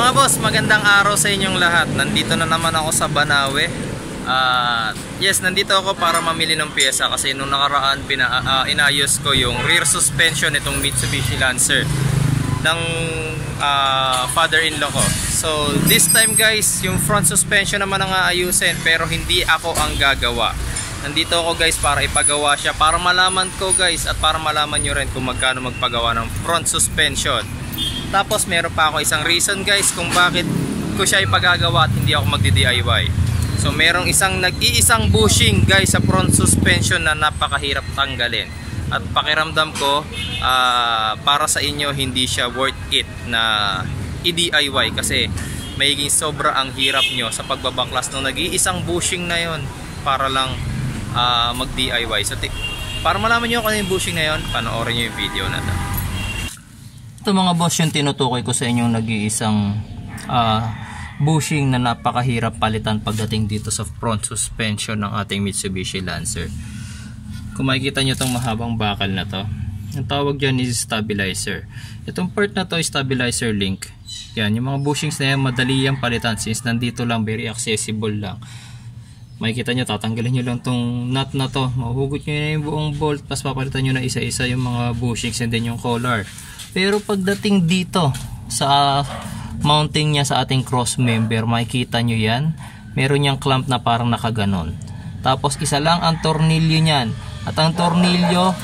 mga boss, magandang araw sa inyong lahat. Nandito na naman ako sa Banawe. At yes, nandito ako para mamili ng pyesa kasi nung nakaraan pina, ah, inayos ko yung rear suspension itong Mitsubishi Lancer ng ah, father-in-law ko. So this time guys, yung front suspension naman ang aayusin pero hindi ako ang gagawa. Nandito ako guys para ipagawa siya para malaman ko guys at para malaman nyo rin kung magkano magpagawa ng front suspension. Tapos meron pa ako isang reason guys kung bakit ko siya ipagagawa at hindi ako magdi-DIY. So merong isang nag-iisang bushing guys sa front suspension na napakahirap tanggalin. At pakiramdam ko ah, para sa inyo hindi siya worth it na i-DIY kasi magiging sobra ang hirap nyo sa pagbabaklas ng nag-iisang bushing na yon para lang ah, mag-DIY. So para malaman nyo kung ano yung bushing na yon, panoorin nyo yung video na to. Ito mga boss yung tinutukoy ko sa inyong nag-iisang ah, bushing na napakahirap palitan pagdating dito sa front suspension ng ating Mitsubishi Lancer. Kung makikita nyo itong mahabang bakal na to, ang tawag dyan is stabilizer. Itong part na to stabilizer link. Yan, yung mga bushings na yan, madali yung palitan since nandito lang, very accessible lang. Makikita nyo, tatanggalin nyo lang tong nut na to. Mahuhugot nyo na yung buong bolt, tapos papalitan nyo na isa-isa yung mga bushings and then yung collar. Pero pagdating dito sa mounting niya sa ating cross member, makikita nyo yan. Meron niyang clamp na parang nakaganon. Tapos isa lang ang tornilyo niyan. At ang tornilyo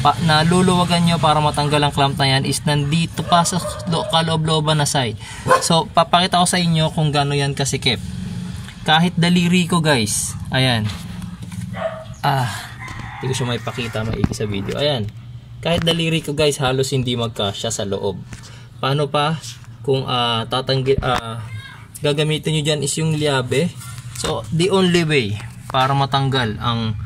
pa, na luluwagan nyo para matanggal ang clamp na yan is nandito pa sa lo, kaloob-looban na side. So, papakita ko sa inyo kung gaano yan kasikip. Kahit daliri ko guys, ayan. Ah, hindi ko siya maipakita maigi sa video. Ayan. Kahit daliri ko guys, halos hindi magkasya sa loob. Paano pa kung ah, tatanggi ah, gagamitin nyo dyan is yung liabe. So, the only way para matanggal ang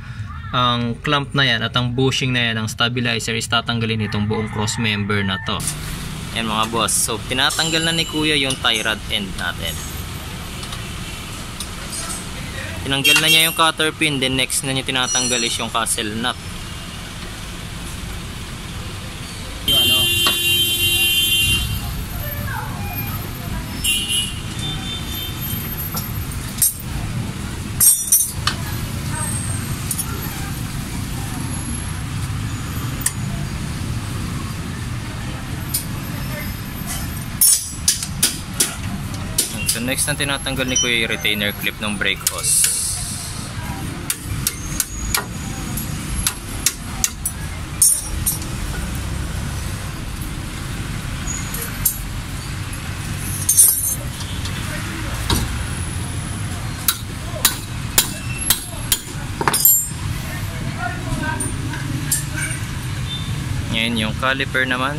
ang clamp na yan at ang bushing na yan, ang stabilizer is tatanggalin itong buong cross member na to. Yan mga boss. So, tinatanggal na ni kuya yung tie rod end natin. Tinanggal na niya yung cutter pin, then next na niya tinatanggal is yung castle nut. Next na tinatanggal ni Kuya yung retainer clip ng brake hose. Ngayon yung caliper naman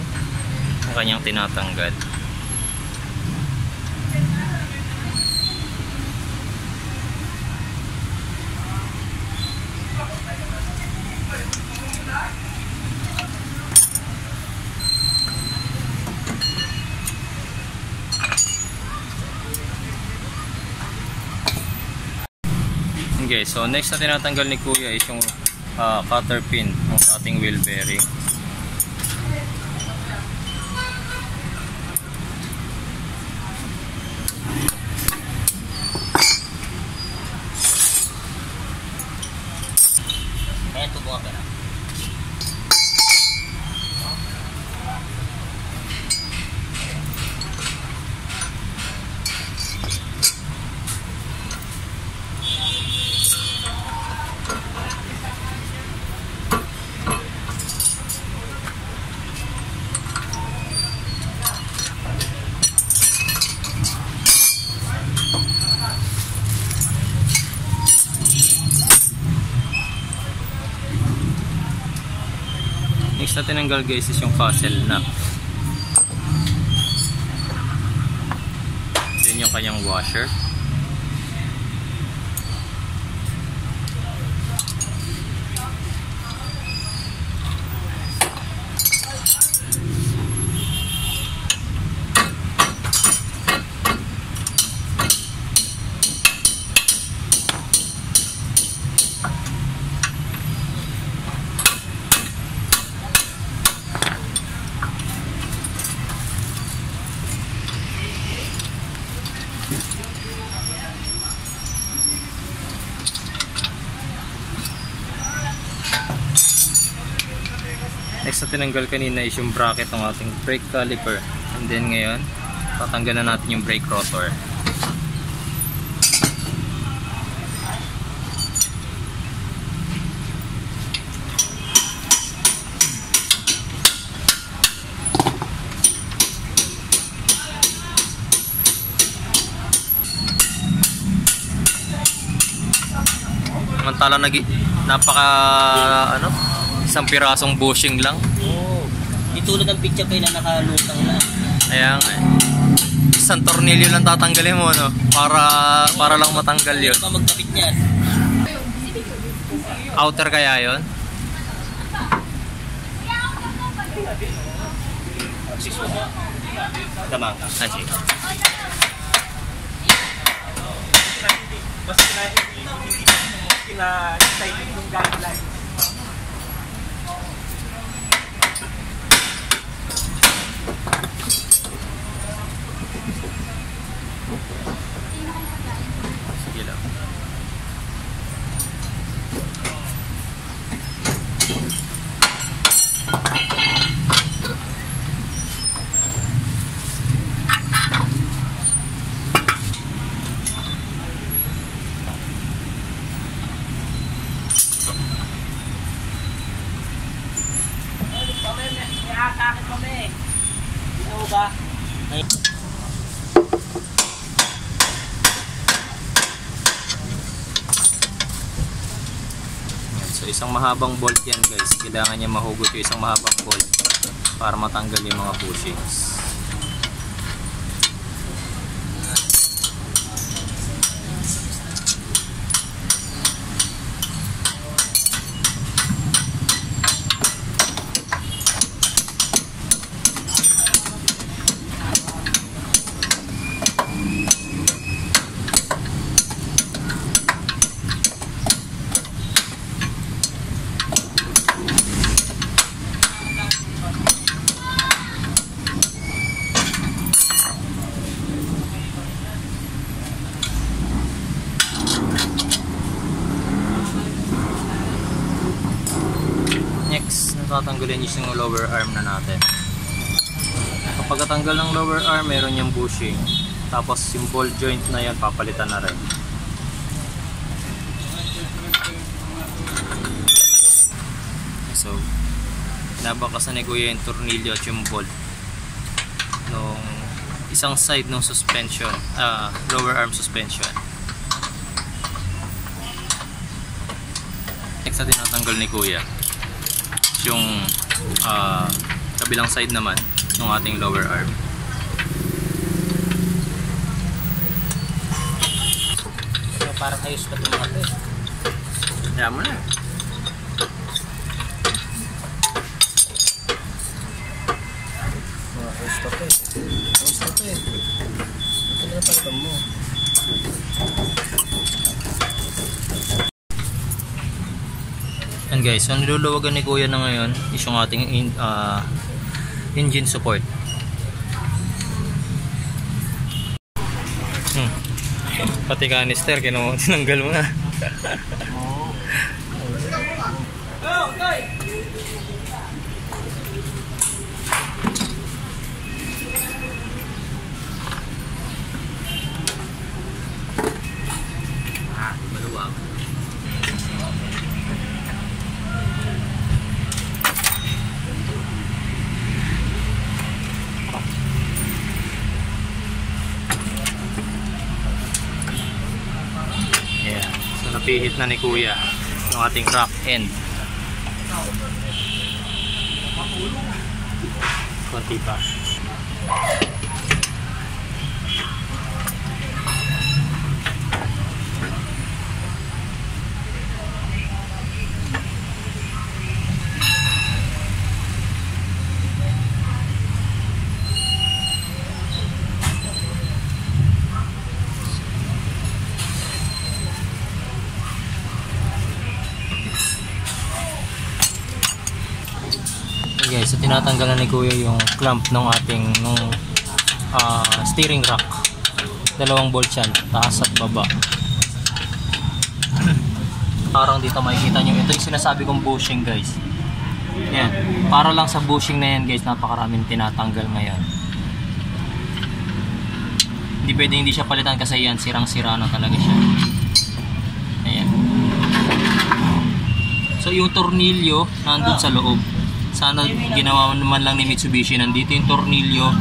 ang kanyang tinatanggal. Okay, so next na tinatanggal ni Kuya is yung ah, cutter pin ng ating wheel bearing. Kaya tubuha ka na. Next na tinanggal guys is yung castle na. Yun yung kanyang washer. Next na tinanggal kanina is yung bracket ng ating brake caliper. And then ngayon, tatanggalan natin yung brake rotor. Samantala nag napaka ano isang pirasong bushing lang. Oo. Di tulad ng picture kayo na nakalutang na. Kaya nga eh. Isang tornilyo lang tatanggalin mo no para para lang matanggal 'yon. Ano pa magkapit niyan? Outer kaya 'yon? Tama. Ah, sige. Basta na kina-side yung guideline. Sige lang. Nakakakit kami. Ano ba? Ay, Yan. So isang mahabang bolt yan guys. Kailangan niya mahugot yung isang mahabang bolt para matanggal yung mga bushings. Next, natatanggalin yung lower arm na natin. Kapag natanggal ng lower arm, meron yung bushing. Tapos yung ball joint na yan, papalitan na rin. So, nabakasan ni Kuya yung tornilyo at yung bolt nung isang side ng suspension, ah, lower arm suspension. Next na tinatanggal ni Kuya yung ah, kabilang side naman ng ating lower arm. so parang ayos pa itong mga eh. Kaya mo na. Ayos pa to eh. Ayos pa to eh. Ito na palitan mo. And guys, ang niluluwagan ni Kuya na ngayon is yung ating in, ah, engine support. Hmm. Pati canister, kinuha, tinanggal mo na. Ah, di maluwag. Yeah. So napihit na ni Kuya yung ating rack end. Konti pa. Tinatanggalan ni Kuya yung clamp ng ating nung ah, steering rack. Dalawang bolt yan, taas at baba. Parang dito makikita nyo, ito yung sinasabi kong bushing guys. Yan, para lang sa bushing na yan guys, napakaraming tinatanggal ngayon. Hindi pwede hindi siya palitan kasi yan, sirang-sira na talaga siya. Ayan. So yung tornilyo, nandun sa loob. Sana ginawa naman lang ni Mitsubishi, nandito yung tornilyo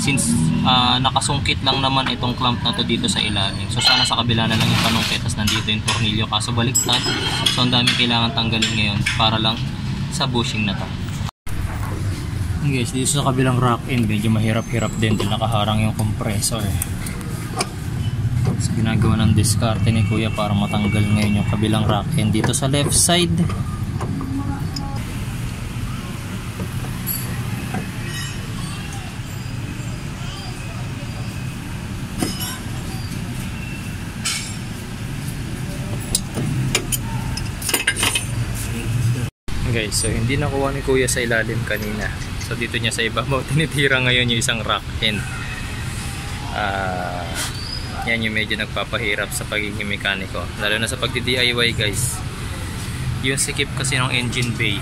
since ah, nakasungkit lang naman itong clamp na to dito sa ilalim. So sana sa kabila na lang yung panungkit tapos nandito yung tornilyo kaso baliktad. So ang dami kailangan tanggalin ngayon para lang sa bushing na to. Guys, dito sa kabilang rack end, medyo mahirap-hirap din dahil nakaharang yung compressor. So, ginagawa ng diskarte ni Kuya para matanggal ngayon yung kabilang rack end dito sa left side. Guys, so hindi nakuha ni Kuya sa ilalim kanina. So dito niya sa ibabaw tinitira ngayon yung isang rack end. Ah, yan yung medyo nagpapahirap sa pagiging mekaniko. Lalo na sa pagdi-DIY guys. Yung sikip kasi ng engine bay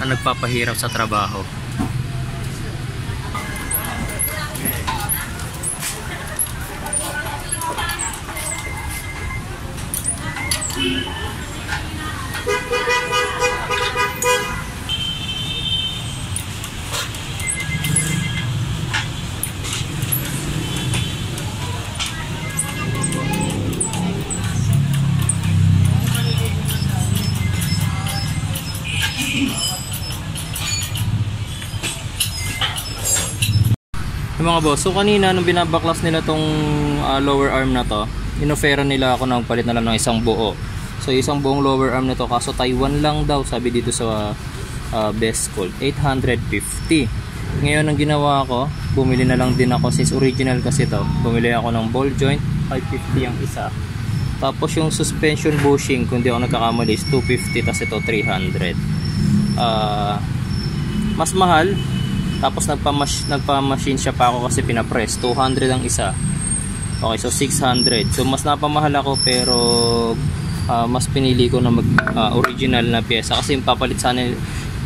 na nagpapahirap sa trabaho. Yung mga boss, so kanina nung binabaklas nila tong ah, lower arm na to, inofera nila ako ng palit na lang ng isang buo. So isang buong lower arm na to, kaso Taiwan lang daw, sabi dito sa ah, best call, 850. Ngayon ang ginawa ko, bumili na lang din ako since original kasi to. Bumili ako ng ball joint, 550 ang isa. Tapos yung suspension bushing, kung di ako nagkakamali, is 250 tas ito 300. Ah, mas mahal, tapos nagpa-mas nagpa-machine siya pa ako kasi pinapress. 200 ang isa. Okay, so 600. So mas napamahal ako pero ah, mas pinili ko na mag ah, original na pyesa kasi yung papalit sana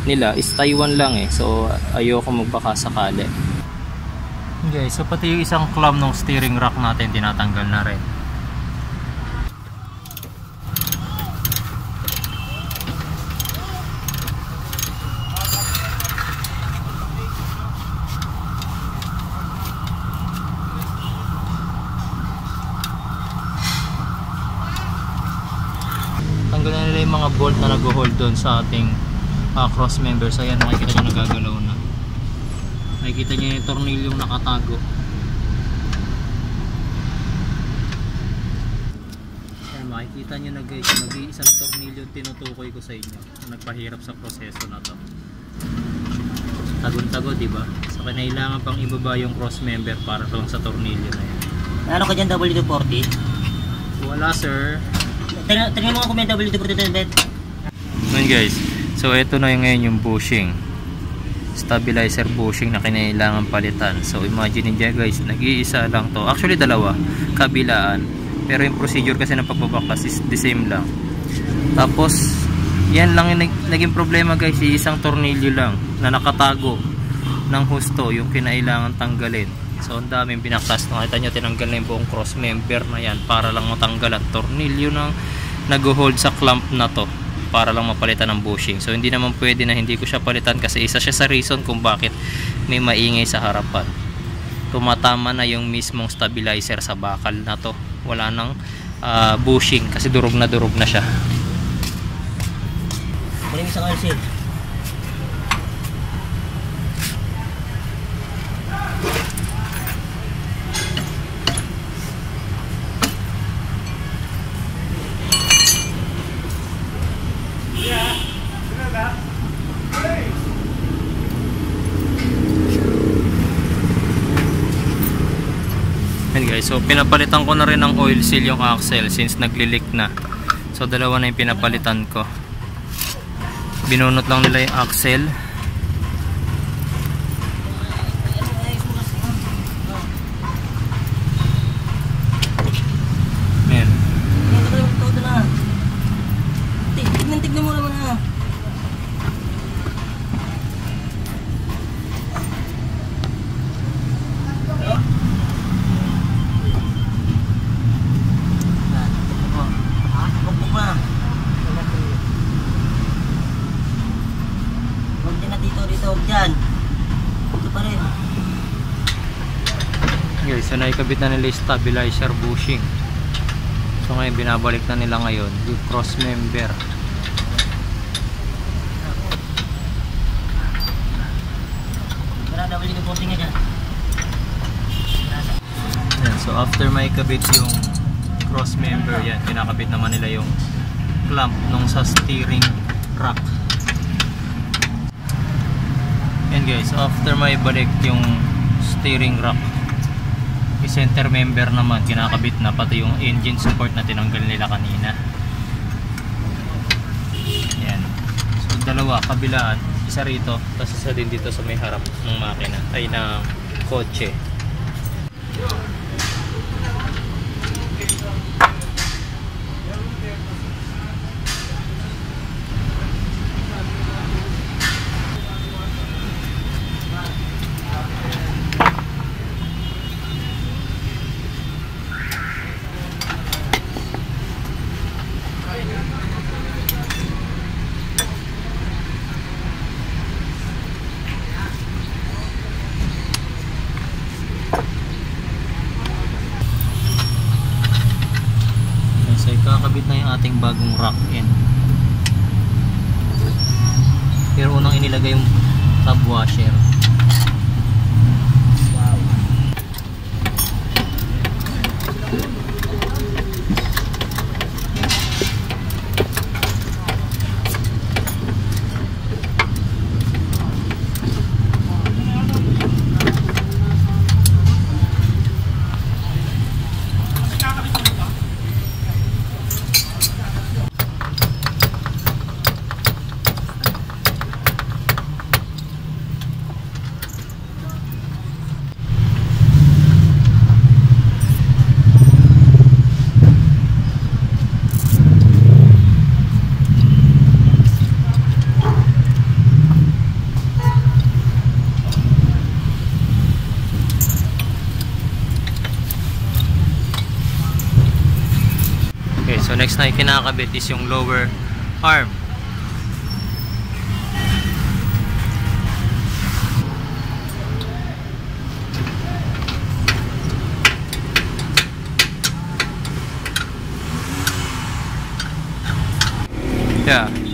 nila is Taiwan lang eh. So ayoko magbaka sakali. Okay, so pati yung isang clamp ng steering rack natin tinatanggal na rin. tanggalin na nila yung mga bolt na nag-hold doon sa ating ah, cross members. Ayan makikita nyo nagagalaw na. Makikita nyo yung tornilyong nakatago. Ayan makikita nyo na guys nag-iisang tornilyo tinutukoy ko sa inyo na nagpahirap sa proseso na to. Tagon-tago diba so kinailangan pang ibaba yung cross member para lang sa tornilyo na yan. Ano ka dyan, W240? wala sir. Tingnan mo kung may W240 bed. Ngayon guys, so ito na yung ngayon yung bushing. Stabilizer bushing na kinailangan palitan. So imagine niyo guys, nag-iisa lang to. Actually dalawa, kabilaan. Pero yung procedure kasi ng pagbabaklas is the same lang. Tapos, yan lang yung nag- naging problema guys, isang tornilyo lang na nakatago ng husto yung kinailangan tanggalin. So ang daming binaklas. Nakita nyo, tinanggal na yung buong cross member na yan para lang matanggal ang tornilyo ng nag-hold sa clamp na to para lang mapalitan ng bushing. So hindi naman pwede na hindi ko siya palitan kasi isa siya sa reason kung bakit may maingay sa harapan. Tumatama na yung mismong stabilizer sa bakal na to. Wala nang ah, bushing kasi durog na durog na siya. Mo isang RC. Yan guys, so pinapalitan ko na rin ng oil seal yung axle since nagli-leak na. So dalawa na yung pinapalitan ko. Binunot lang nila yung axle. So naikabit na nila stabilizer bushing. So ngayon binabalik na nila ngayon yung cross member. Wala WD-40 nga dyan. Nasa. Ayan, so after maikabit yung cross member, yan, kinakabit naman nila yung clamp nung sa steering rack. Yan guys, so after maibalik yung steering rack, center member naman kinakabit na pati yung engine support na tinanggal nila kanina. Yan. So dalawa, kabilaan, isa rito, tapos isa din dito sa may harap ng makina, ay ng kotse. So, kakabit na yung ating bagong rack end. Pero unang inilagay yung tub washer. Okay, so next na kinakabit is yung lower arm. Yeah.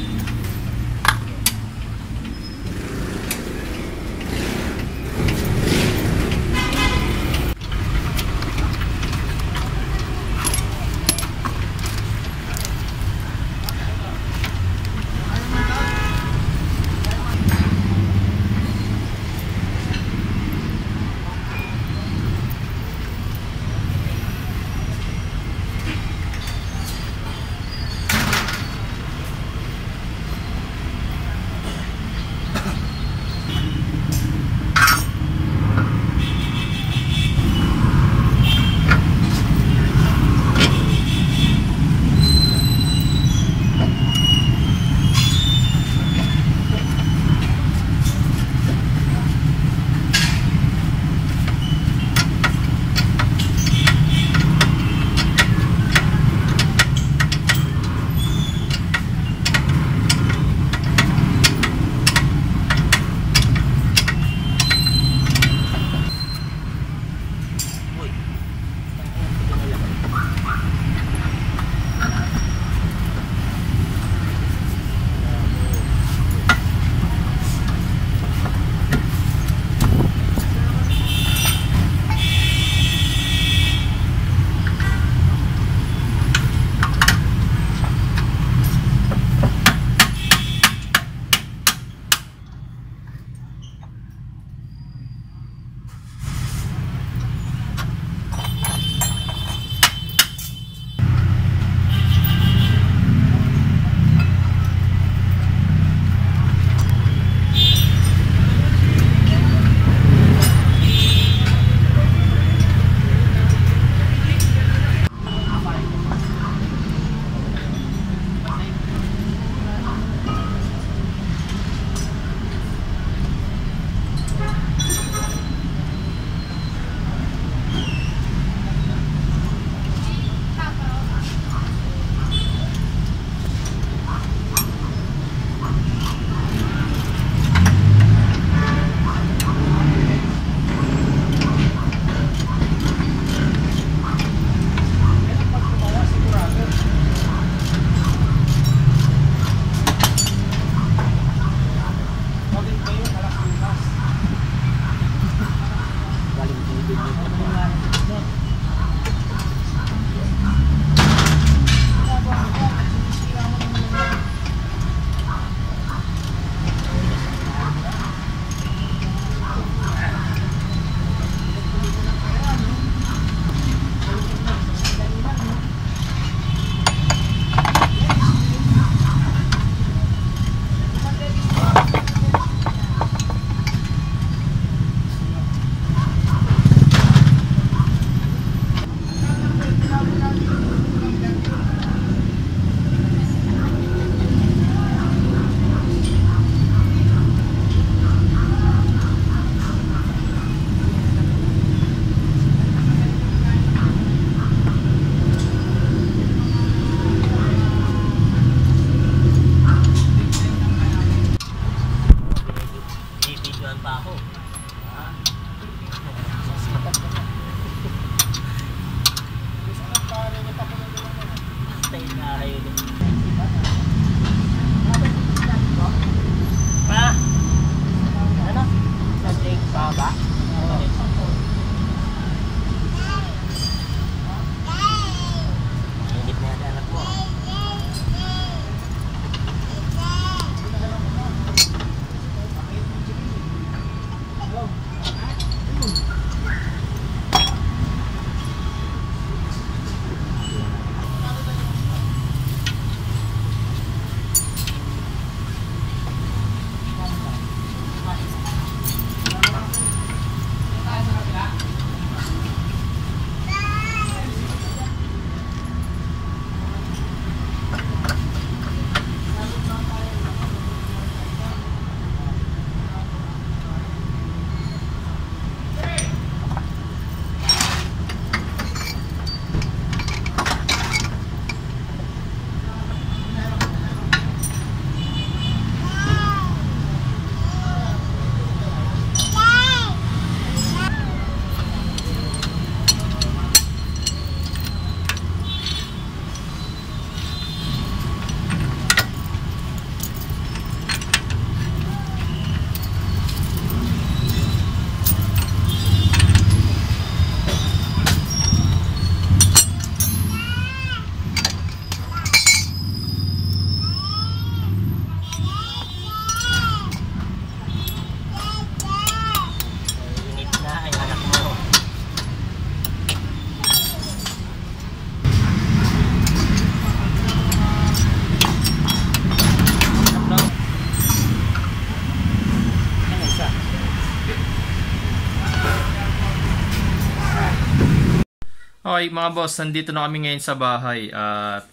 Okay mga boss, nandito na kami ngayon sa bahay at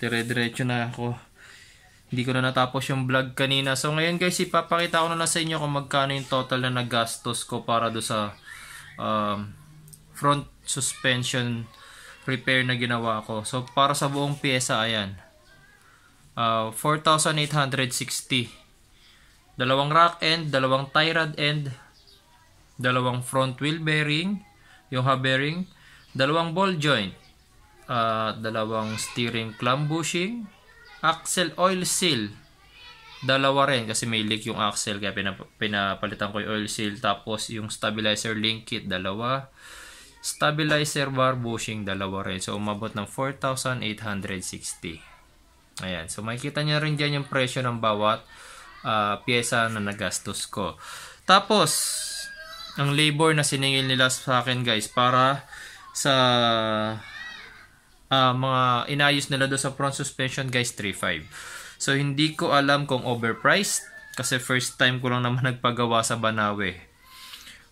dire-diretso na ako. Hindi ko na natapos yung vlog kanina. So ngayon guys, ipapakita ko na lang sa inyo kung magkano yung total na nagastos ko para do sa um, front suspension repair na ginawa ko. So para sa buong pyesa, ayan. Uh, 4,860. Dalawang rack end, dalawang tie rod end, dalawang front wheel bearing, yung hub bearing, dalawang ball joint, uh, dalawang steering clamp bushing, axle oil seal, dalawa rin kasi may leak yung axle kaya pinap- pinapalitan ko yung oil seal. Tapos yung stabilizer link kit dalawa. Stabilizer bar bushing dalawa rin. So umabot ng 4,860 ayan. So makikita nyo rin dyan yung presyo ng bawat uh, pyesa na nagastos ko. Tapos ang labor na siningil nila sa akin guys para sa uh, mga inayos nila do sa front suspension guys 3.5 So hindi ko alam kung overpriced kasi first time ko lang naman nagpagawa sa Banawe.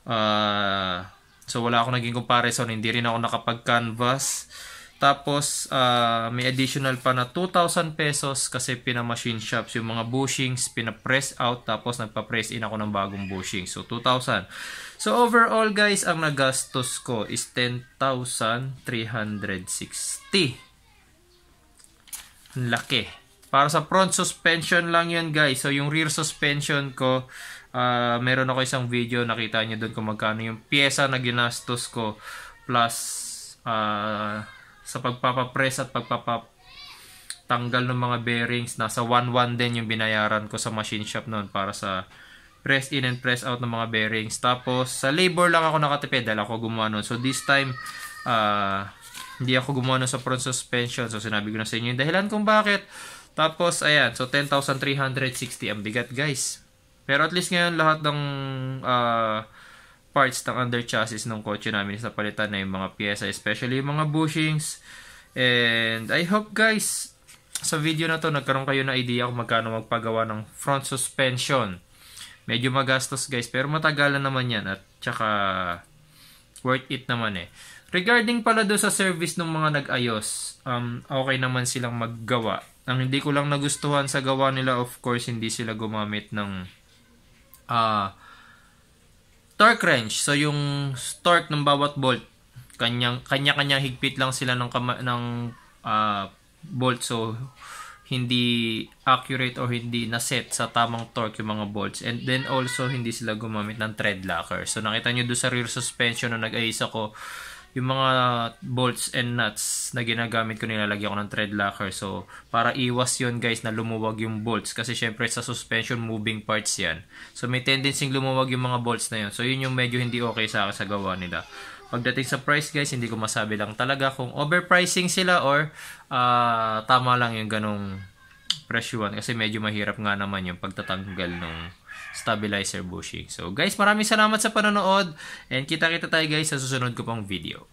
Uh, so wala ako naging comparison, hindi rin ako nakapag-canvas. Tapos uh, may additional pa na 2,000 pesos kasi pina-machine shops yung mga bushings, pina-press out tapos nagpa-press in ako ng bagong bushing. So 2,000. So overall guys, ang nagastos ko is 10,360. Ang laki. Para sa front suspension lang yan guys. So yung rear suspension ko, uh, meron ako isang video, nakita nyo doon kung magkano yung pyesa na ginastos ko plus uh, sa pagpapapress at pagpapatanggal ng mga bearings. Nasa 1.1 din yung binayaran ko sa machine shop noon para sa press in and press out ng mga bearings. Tapos sa labor lang ako nakatipid dahil ako gumawa nun. So this time, uh, hindi ako gumawa nun sa front suspension. So sinabi ko na sa inyo yung dahilan kung bakit. Tapos, ayan. So, 10,360 ang bigat, guys. Pero at least ngayon, lahat ng uh, parts ng under chassis ng kotse namin sa palitan na yung mga pyesa, especially yung mga bushings. And I hope, guys, sa video na to, nagkaroon kayo na idea kung magkano magpagawa ng front suspension. Medyo magastos, guys. Pero matagalan naman yan. At tsaka, worth it naman eh. Regarding pala do sa service ng mga nag-ayos, um, okay naman silang maggawa ang hindi ko lang nagustuhan sa gawa nila, of course, hindi sila gumamit ng uh, torque wrench. So, yung torque ng bawat bolt, kanyang, kanya-kanya higpit lang sila ng, ng uh, bolt. So, hindi accurate or hindi na-set sa tamang torque yung mga bolts. And then also, hindi sila gumamit ng thread locker. So, nakita nyo doon sa rear suspension na nag-ayos ako, yung mga bolts and nuts na ginagamit ko nilalagyan ko ng thread locker. So, para iwas yon guys na lumuwag yung bolts. Kasi syempre sa suspension moving parts yan. So, may tendency lumuwag yung mga bolts na yun. So, yun yung medyo hindi okay sa akin sa gawa nila. Pagdating sa price guys, hindi ko masabi lang talaga kung overpricing sila or uh, tama lang yung ganong presyuan. Kasi medyo mahirap nga naman yung pagtatanggal ng stabilizer bushing. So guys, maraming salamat sa panonood and kita-kita tayo guys sa susunod ko pang video.